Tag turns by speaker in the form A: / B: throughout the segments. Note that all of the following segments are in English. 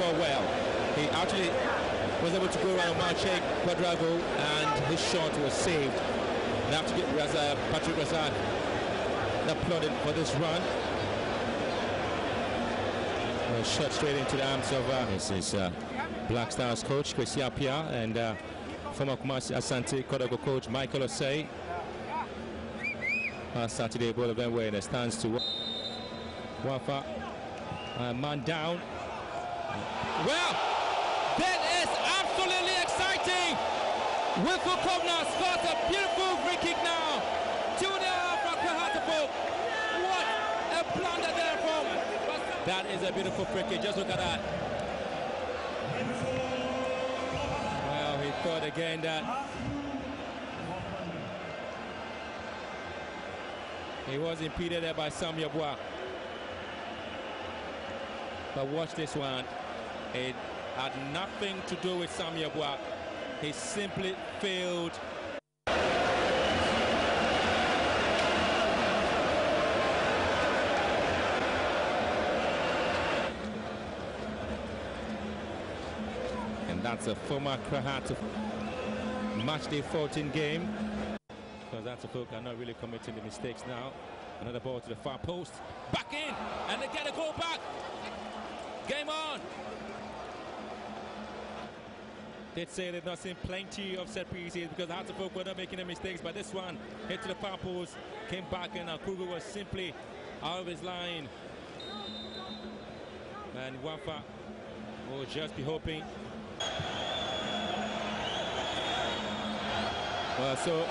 A: score well. He actually was able to go around Marche Quadrago and his shot was saved. They have to get Razak, Patrick Razak applauded for this run. Shot straight into the arms of uh, this is uh, Black Stars coach Kwesi Appiah and uh, former Kumasi Asante Kotoko coach Michael Osei. Uh, Saturday ball event where it stands to Wafa. Uh, man down. Well, that is absolutely exciting. Winful Cobbinah scores a beautiful free kick now. 2 0 for Accra Hearts of Oak. What a blunder there from. That is a beautiful free kick. Just look at that. Well, he thought again that he was impeded there by Sam Yabua. But watch this one. It had nothing to do with Sam Yabua. He simply failed. And that's a former Krahat match day 14 game. Because that's a folk are not really committing the mistakes now. Another ball to the far post. Back in, and they get a goal back. Game on. They'd say they've not seen plenty of set pieces because Hearts of Oak were not making any mistakes, but this one hit to the far post, came back, and uh, Kruger was simply out of his line. And Wafa will just be hoping. Well, so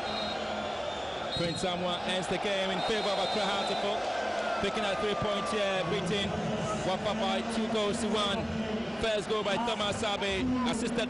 A: Prince Amwa ends the game in favor of Accra Hearts of Oak, picking up three points here, beating Wafa by two goals to one. First goal by Thomas Abbey, assisted.